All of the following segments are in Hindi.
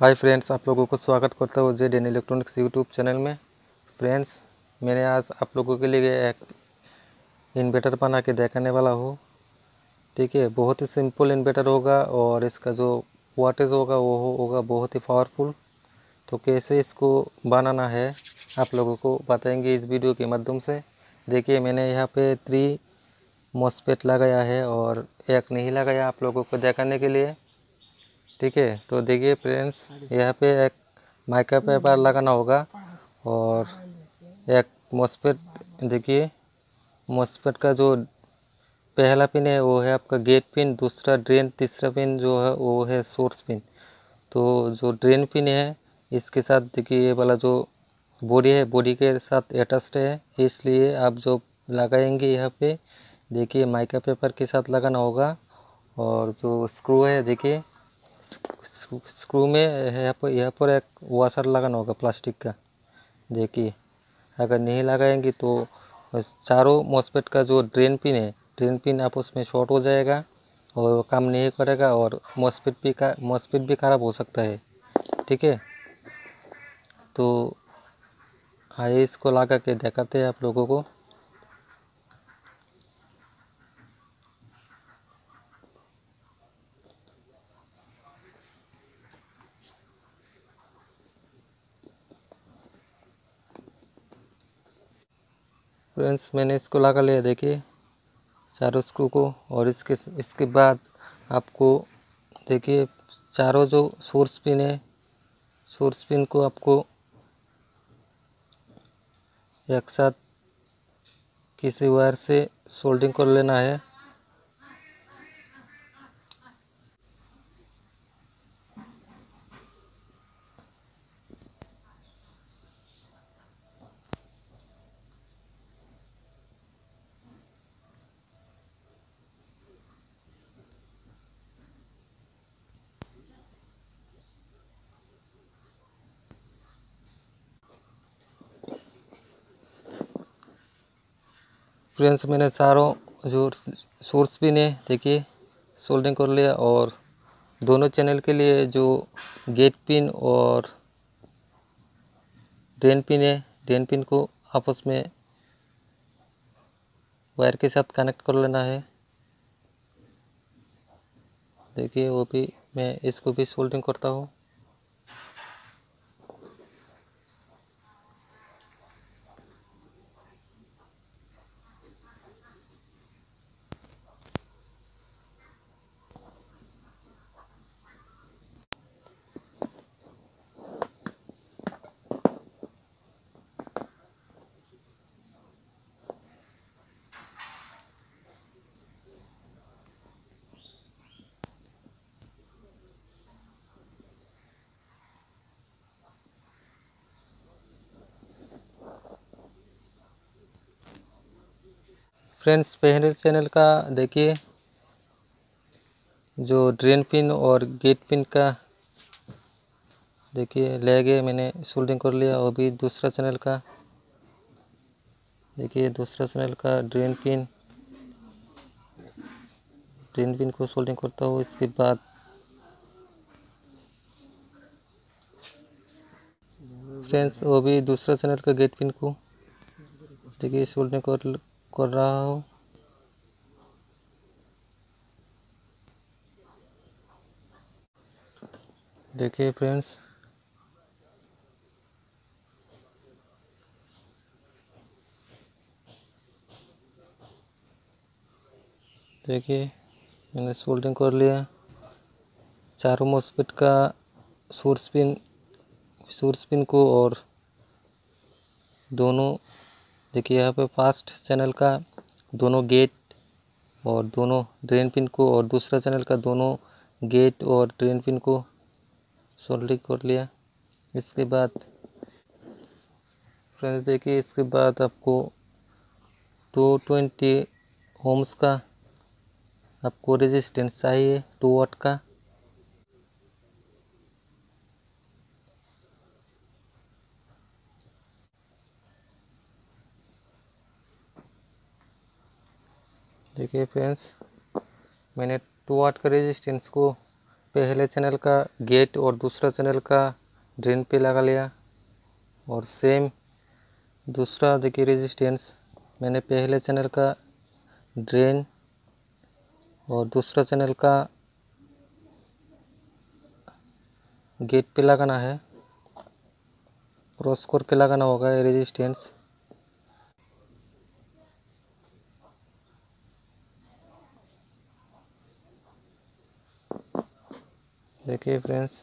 हाय फ्रेंड्स आप लोगों को स्वागत करता हूँ जे डेन इलेक्ट्रॉनिक्स यूट्यूब चैनल में। फ्रेंड्स मैंने आज आप लोगों के लिए एक इन्वेटर बना के दिखाने वाला हूँ। ठीक है, बहुत ही सिंपल इन्वेटर होगा और इसका जो वाटेज होगा, वो होगा बहुत ही पावरफुल तो कैसे इसको बनाना है, आप लोगों को बताएँगे इस वीडियो के माध्यम से। देखिए, मैंने यहाँ पे थ्री मोसपेट लगाया है और एक नहीं लगाया आप लोगों को दिखाने के लिए। ठीक है? तो देखिए फ्रेंड्स यहाँ पे एक माइका पेपर लगाना होगा और एक मोसपेट देखिए मोसपेट का जो पहला पिन है, वो है आपका गेट पिन दूसरा ड्रेन तीसरा पिन जो है, वो है सोर्स पिन तो जो ड्रेन पिन है, इसके साथ देखिए ये वाला जो बॉडी है बॉडी के साथ अटैच्ड है, इसलिए आप जो लगाएँगे यहाँ पे, देखिए माइका पेपर के साथ लगाना होगा और जो स्क्रू है, देखिए स्क्रू में यहाँ पर यहाँ पर एक वाशर लगाना होगा प्लास्टिक का। देखिए, अगर नहीं लगाएँगे तो चारों मॉसपेट का जो ड्रेन पिन है ड्रेन पिन आपस में शॉर्ट हो जाएगा और काम नहीं करेगा और मॉसपेट भी का मॉसपेट भी ख़राब हो सकता है। ठीक है? तो आइए इसको लगा के दिखाते हैं आप लोगों को। फ्रेंड्स, मैंने इसको लगा लिया। देखिए, चारों स्क्रू को और इसके इसके बाद आपको, देखिए, चारों जो सोर्स पिन है सोर्स पिन को आपको एक साथ किसी वायर से सोल्डिंग कर लेना है। फ्रेंड्स, मैंने सारों जो सोर्स पिन है देखिए, सोल्डिंग कर लिया और दोनों चैनल के लिए जो गेट पिन और ड्रेन पिन है, ड्रेन पिन को आपस में वायर के साथ कनेक्ट कर लेना है। देखिए, वो भी मैं इसको भी सोल्डिंग करता हूँ। फ्रेंड्स, पहले चैनल का देखिए, जो ड्रेन पिन और गेट पिन का देखिए, ले गए मैंने, सोल्डिंग कर लिया और भी दूसरा चैनल का। देखिए, दूसरा चैनल का ड्रेन पिन। ड्रेन पिन को सोल्डिंग करता हूँ, इसके बाद फ्रेंड्स, वो भी दूसरा चैनल का गेट पिन को देखिए, सोल्डिंग कर कर रहा हूँ। देखिए फ्रेंड्स देखिए मैंने सोल्डिंग कर लिया। चारों मॉसपेट का सोर्स पिन सोर्स पिन को और दोनों देखिए यहाँ पे फास्ट चैनल का दोनों गेट और दोनों ड्रेन पिन को और दूसरा चैनल का दोनों गेट और ड्रेन पिन को सोल्डिंग कर लिया। इसके बाद फ्रेंड्स देखिए इसके बाद आपको टू ट्वेंटी होम्स का आपको रेजिस्टेंस चाहिए टू वाट का। देखिए फ्रेंड्स, मैंने टू वाट का रेजिस्टेंस को पहले चैनल का गेट और दूसरा चैनल का ड्रेन पे लगा लिया और सेम दूसरा देखिए रेजिस्टेंस मैंने पहले चैनल का ड्रेन और दूसरा चैनल का गेट पे लगाना है। क्रॉस करके लगाना होगा रेजिस्टेंस देखिए फ्रेंड्स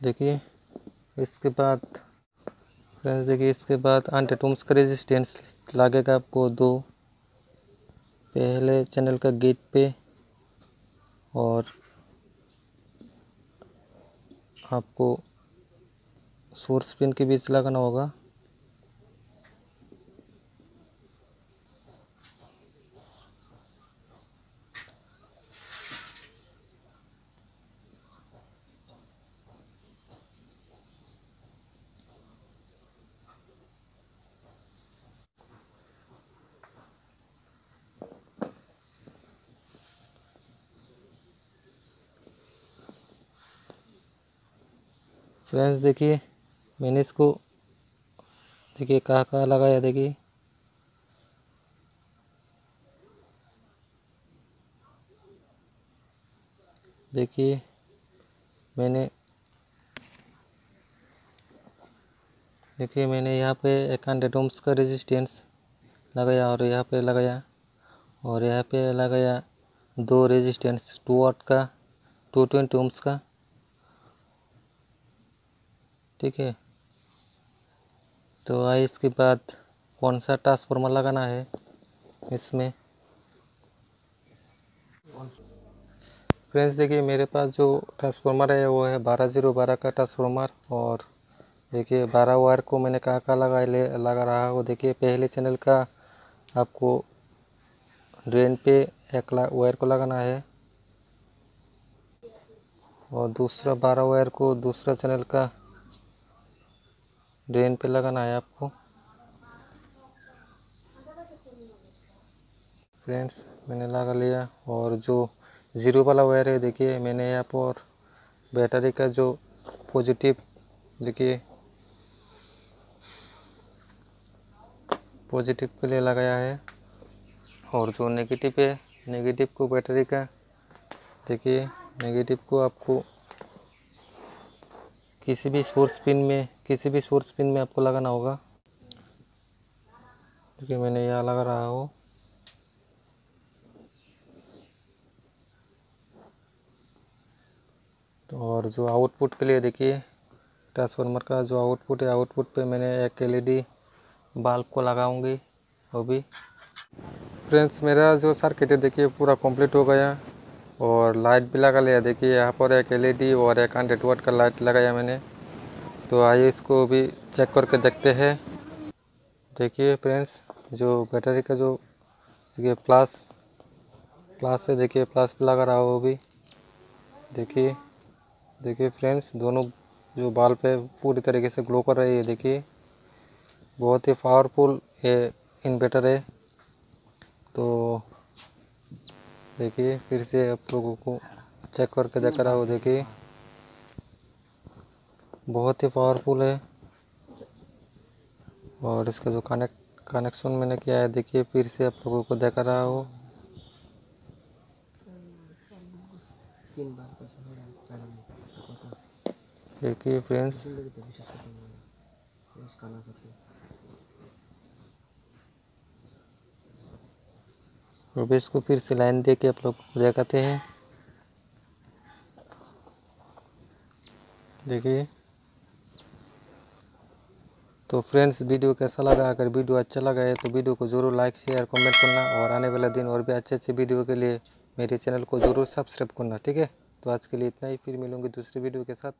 देखिए, इसके बाद फ्रेंड्स देखिए, इसके बाद एंटीटूम्स का रेजिस्टेंस लगेगा आपको दो। पहले चैनल का गेट पे और आपको सोर्स पिन के बीच लगाना होगा। फ्रेंड्स, देखिए, मैंने इसको, देखिए, कहाँ कहाँ लगाया, देखिए। देखिए, मैंने देखिए, मैंने यहाँ पे एक हंड्रेड ओम्स का रेजिस्टेंस लगाया और यहाँ पे लगाया और यहाँ पे लगाया दो रेजिस्टेंस टू वाट का टू ट्वेंटी ओम्स का। ठीक है। तो आई इसके बाद कौन सा ट्रांसफार्मर लगाना है इसमें? फ्रेंड्स देखिए, मेरे पास जो ट्रांसफार्मर है, वो है बारह ज़ीरो बारह का ट्रांसफार्मर और देखिए, बारह वायर को मैंने कहाँ कहाँ लगा ले, लगा रहा वो देखिए, पहले चैनल का आपको ड्रेन पे एक वायर को लगाना है और दूसरा बारह वायर को दूसरा चैनल का ड्रेन पे लगाना है आपको। फ्रेंड्स, मैंने लगा लिया और जो ज़ीरो वाला वायर है, देखिए, मैंने यहाँ पर बैटरी का जो पॉजिटिव देखिए पॉजिटिव के लिए लगाया है और जो नेगेटिव है नेगेटिव को बैटरी का, देखिए नेगेटिव को आपको किसी भी सोर्स पिन में, किसी भी सोर्स पिन में आपको लगाना होगा। देखिए मैंने यहाँ लगा रहा हूँ। तो और जो आउटपुट के लिए देखिए ट्रांसफार्मर का जो आउटपुट है आउटपुट पे मैंने एक एलईडी बल्ब को लगाऊँगी वो भी फ्रेंड्स मेरा जो सर्किट है, देखिए, पूरा कंप्लीट हो गया। और लाइट भी लगा लिया। देखिए, यहाँ पर एक एलईडी और एक हंड्रेड वाट का लाइट लगाया मैंने। तो आइए इसको भी चेक करके देखते हैं। देखिए फ्रेंड्स जो बैटरी का जो, देखिए प्लस प्लस से देखिए प्लस भी लगा रहा हो वो भी। देखिए देखिए फ्रेंड्स दोनों जो बल्ब है, पूरी तरीके से ग्लो कर रही है। देखिए, बहुत ही पावरफुल ये इन्वर्टर है। तो देखिए फिर से आप लोगों को चेक करके देख रहा हो देखिए। बहुत ही पावरफुल है। और इसका जो कनेक्ट कनेक्शन मैंने किया है देखिए फिर से आप लोगों को देख रहा हो। देखिए फ्रेंड्स अब इसको फिर से लाइन दे के आप लोग दिखाते हैं। देखिए। तो फ्रेंड्स, वीडियो कैसा लगा? अगर वीडियो अच्छा लगा है तो वीडियो को ज़रूर लाइक, शेयर, कमेंट करना और आने वाला दिन और भी अच्छे अच्छे वीडियो के लिए मेरे चैनल को ज़रूर सब्सक्राइब करना, ठीक है? तो आज के लिए इतना ही। फिर मिलूँगी दूसरी वीडियो के साथ।